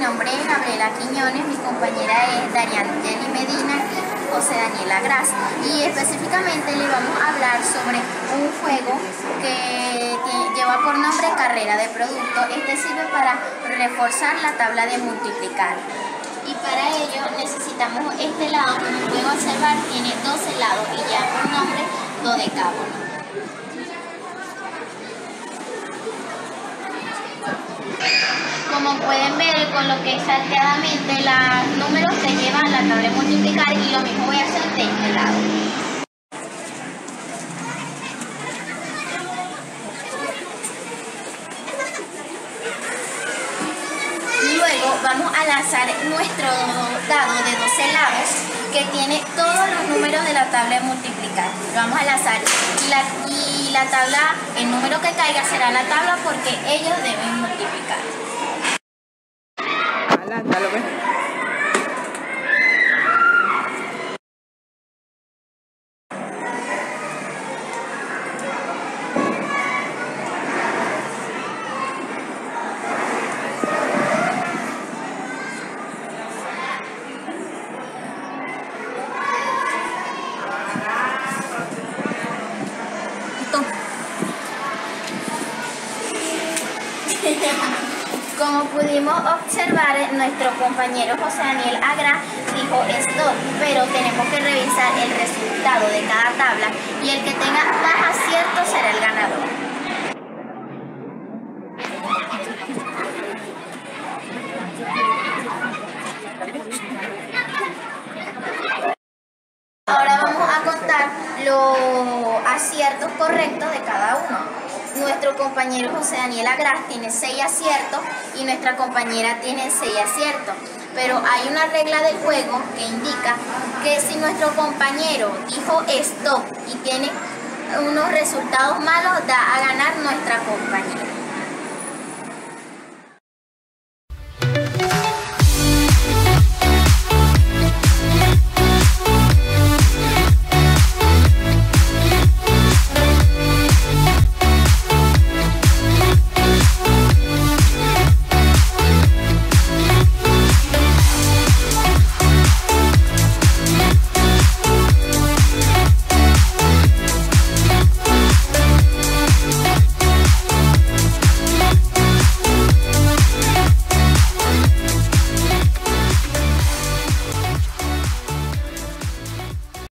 nombre es Gabriela Quiñones, mi compañera es Darian Jenny Medina y José Daniela Gras. Y específicamente le vamos a hablar sobre un juego que, lleva por nombre Carrera de Producto. Este sirve para reforzar la tabla de multiplicar. Y para ello necesitamos este lado, como pueden observar, tiene 12 lados y ya por nombre 2 dodecabono. Como pueden ver, coloqué salteadamente los números que llevan la tabla de multiplicar y lo mismo voy a hacer de este lado. Luego vamos a lanzar nuestro dado de 12 lados que tiene todos los números de la tabla de multiplicar. Lo vamos a lanzar y y la tabla, el número que caiga será la tabla porque ellos deben multiplicar. Holanda, ¿lo? Como pudimos observar, nuestro compañero José Daniel Agra dijo esto, pero tenemos que revisar el resultado de cada tabla y el que tenga más aciertos será el ganador. Ahora vamos a contar los aciertos correctos de cada uno. Nuestro compañero José Daniel Agras tiene 6 aciertos y nuestra compañera tiene 6 aciertos. Pero hay una regla del juego que indica que si nuestro compañero dijo stop y tiene unos resultados malos, da a ganar nuestra compañera.